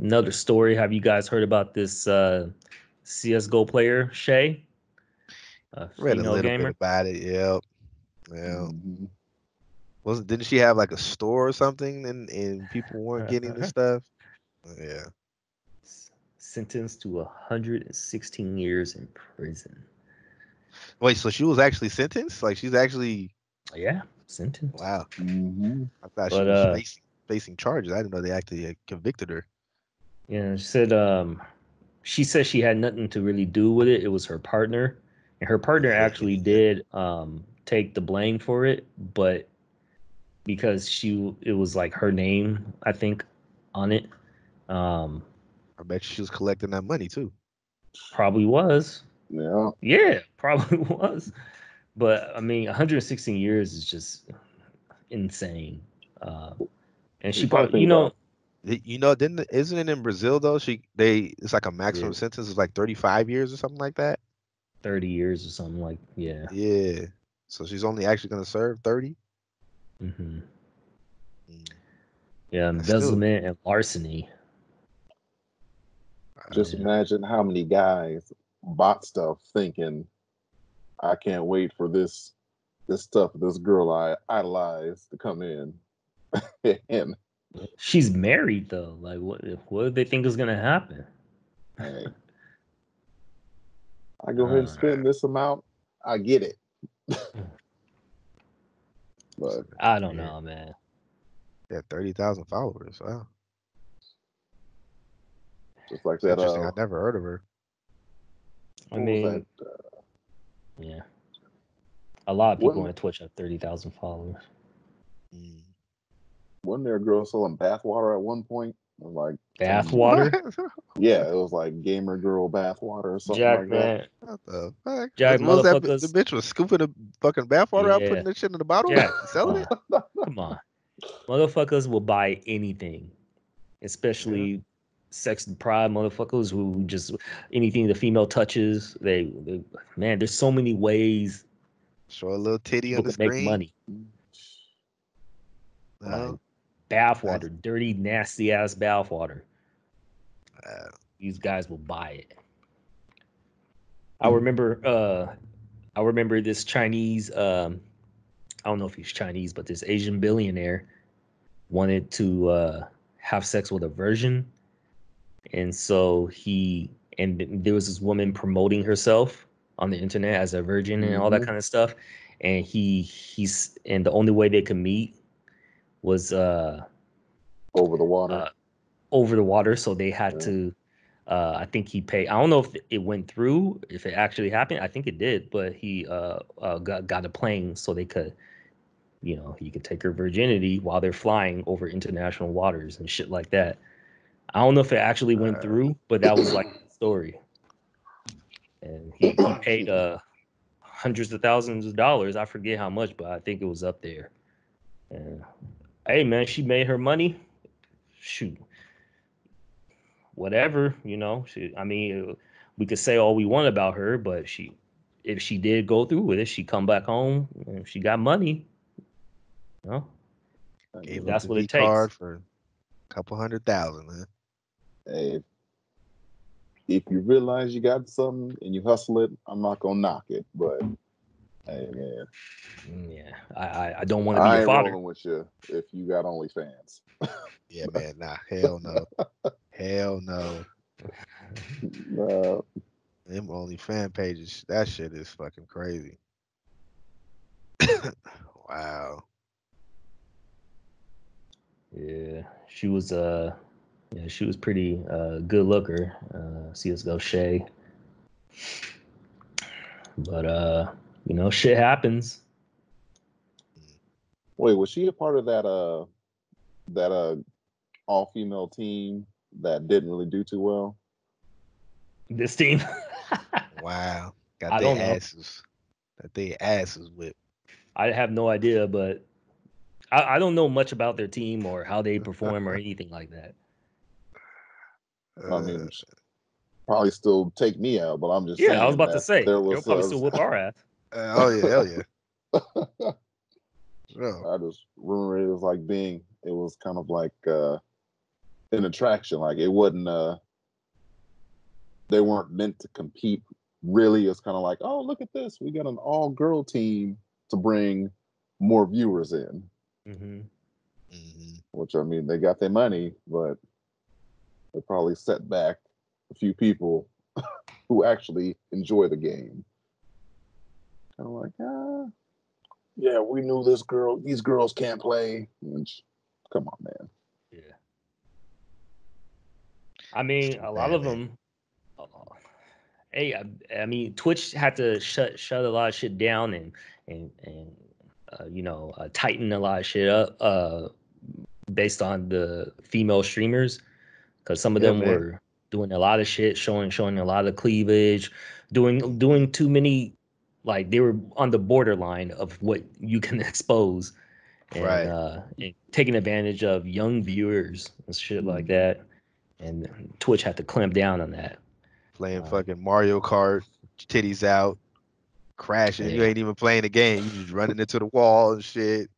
another story. Have you guys heard about this uh, CS:GO player Shay? A Read a little gamer. bit about it. Yep. Yeah. Mhm. Wasn't didn't she have like a store or something and and people weren't getting the stuff? Yeah. Sentenced to 116 years in prison. Wait, so she was actually sentenced? Like she's actually Yeah, sentenced. wow. Mhm. I thought she was uh, facing, facing charges. I didn't know they actually uh, convicted her. Yeah, she said um she said she had nothing to really do with it. It was her partner. And her partner actually did um take the blame for it, but because she it was like her name, I think, on it. Um I bet she was collecting that money too. probably was. Yeah. Yeah, probably was. But I mean, 116 years is just insane. Uh, and she You probably, you know, about Y- You know, didn't isn't it in Brazil though? She they it's like a maximum Yeah. sentence is like thirty five years or something like that. 30 years or something like, yeah. Yeah. So she's only actually gonna serve thirty. Mm-hmm. Mm. Yeah, That's still- embezzlement and larceny. Just imagine how many guys bought stuff thinking, I can't wait for this this stuff this girl I idolize to come in. and She's married though. Like, what? What do they think is gonna happen? hey, I go ahead and Uh, spend this amount, I get it. but I don't Yeah. know, man. Yeah, thirty thousand followers. Wow. just like that, Interesting. uh, I never heard of her. I mean, that, uh, yeah. A lot of people What- on Twitch have 30,000 followers. Mm. Wasn't there a girl selling bathwater at one point? Like bathwater? Yeah, it was like gamer girl bathwater or something Jack, like that. man. What the fuck? Jack, what was that? The bitch was scooping the fucking bathwater out, putting that shit in the bottle, Jack, selling it. come Come on. Motherfuckers will buy anything, especially sex and pride motherfuckers who just anything the female touches. They, they man, there's so many ways Show a little titty on people the can make money. No? Bathwater, dirty, nasty ass bathwater. Uh, These guys will buy it. I remember uh I remember this Chinese um I don't know if he's Chinese, but this Asian billionaire wanted to uh have sex with a virgin. And so he and there was this woman promoting herself on the internet as a virgin and all that Mhm. kind of stuff. And he he's and the only way they could meet was uh Over the water. uh, over the water, so they had Yeah. to. Uh, I think he paid. I don't know if it went through, if it actually happened. I think it did, but he uh, uh got got a plane so they could, you know, he could take her virginity while they're flying over international waters and shit like that. I don't know if it actually went Uh. through, but that was like the story. And he, he paid uh hundreds of thousands of dollars. I forget how much, but I think it was up there. And hey man, she made her money. Shoot. Whatever, you know. She I mean, uh, we could say all we want about her, but she if she did go through with it, she come back home and she got money. You know? gave That's what it takes. card for a couple hundred thousand, man. hey, if you realize you got something and you hustle it, I'm not gonna knock it. But hey man, Yeah. I I, I don't want to be I your ain't father. rolling with you if you got OnlyFans. Yeah, man. Nah, hell no. hell no. Uh, Them only fan pages. That shit is fucking crazy. wow. Yeah, she was uh yeah, she was pretty uh good looker, uh CSGO Shay. But uh, you know, shit happens. wait, was she a part of that uh that uh all female team that didn't really do too well? This team. Wow. Got I their don't know. asses. Got their asses whipped. I have no idea, but I, I don't know much about their team or how they perform or anything like that. I mean, Uh, probably still take me out, but I'm just Yeah, I was about to say there they'll probably uh, still whip our ass. Uh, oh yeah, hell yeah. Sure. I just remember it was like being it was kind of like uh an attraction. Like it wasn't uh they weren't meant to compete really. It's kind of like, oh look at this. We got an all girl team to bring more viewers in. hmm hmm Which I mean they got their money, but they probably set back a few people who actually enjoy the game. Kind of like, ah, yeah, we knew this girl, these girls can't play. Which, come on, man. Yeah. I mean, a lot bad, of them. Uh, hey, I, I mean, Twitch had to shut shut a lot of shit down and and and uh, you know uh, tighten a lot of shit up uh, based on the female streamers because some of Yeah, them man. were doing a lot of shit, showing showing a lot of cleavage, doing doing too many. Like they were on the borderline of what you can expose, and, Right. uh, and taking advantage of young viewers and shit like that. And Twitch had to clamp down on that. Playing Wow. fucking Mario Kart, titties out, crashing. You ain't even playing the game. You just running into the wall and shit.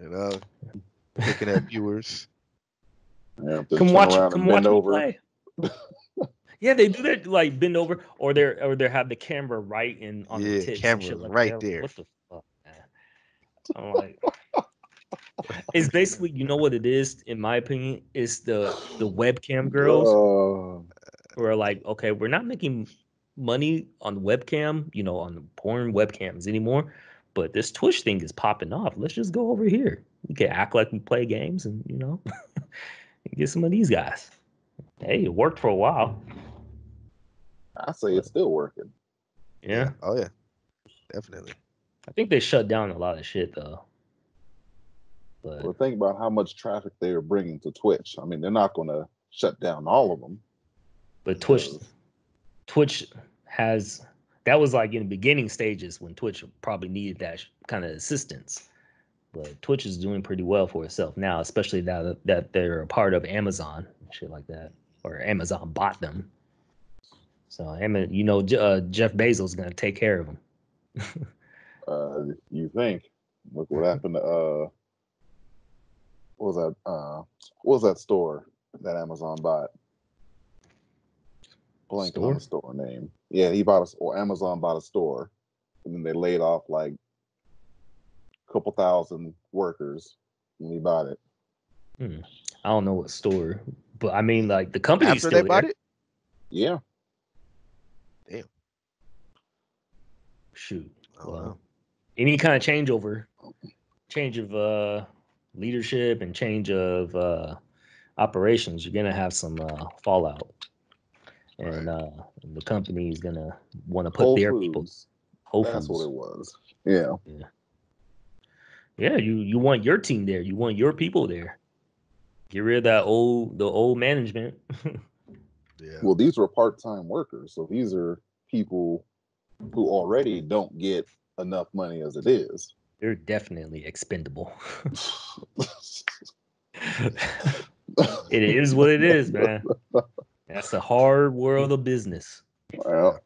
You know, picking at viewers. Yeah, come watch, come watch bend me over. play. yeah, they do that like bend over, or they're or they have the camera right in on Yeah, the tits. and camera like right that. there. What the fuck, man? I'm like, it's basically you know what it is in my opinion. It's the the webcam girls Uh, who are like, okay, we're not making money on webcam, you know, on the porn webcams anymore. But this Twitch thing is popping off. Let's just go over here. We can act like we play games and you know get some of these guys. Hey, it worked for a while. I say it's still working. Yeah. Oh yeah. Definitely. I think they shut down a lot of shit though. But Well, think about how much traffic they are bringing to Twitch. I mean, they're not going to shut down all of them. but Twitch Yes. Twitch has that was like in the beginning stages when Twitch probably needed that kind of assistance. But Twitch is doing pretty well for itself now, especially now that, that they're a part of Amazon and shit like that, or Amazon bought them. So, Ama- you know, uh, Jeff Bezos is gonna take care of them. Uh, you think? Look what happened to uh, what was that? Uh, what was that store that Amazon bought? Blanking on the store name. Yeah, he bought a or Amazon bought a store, and then they laid off like a couple thousand workers when he bought it. I don't know what store, but I mean, like the company's After still they bought it, Yeah, Shoot, Oh, well, any kind of changeover, change of uh, leadership and change of uh, operations, you're gonna have some uh, fallout, and uh, the company is gonna want to put Whole their people. Foods. Whole That's Foods. what it was. Yeah, Yeah, you you want your team there. You want your people there. Get rid of that old the old management. yeah. well, these were part-time workers, so these are people who already don't get enough money as it is. They're definitely expendable. it is what it is, man. That's the hard world of business. Well,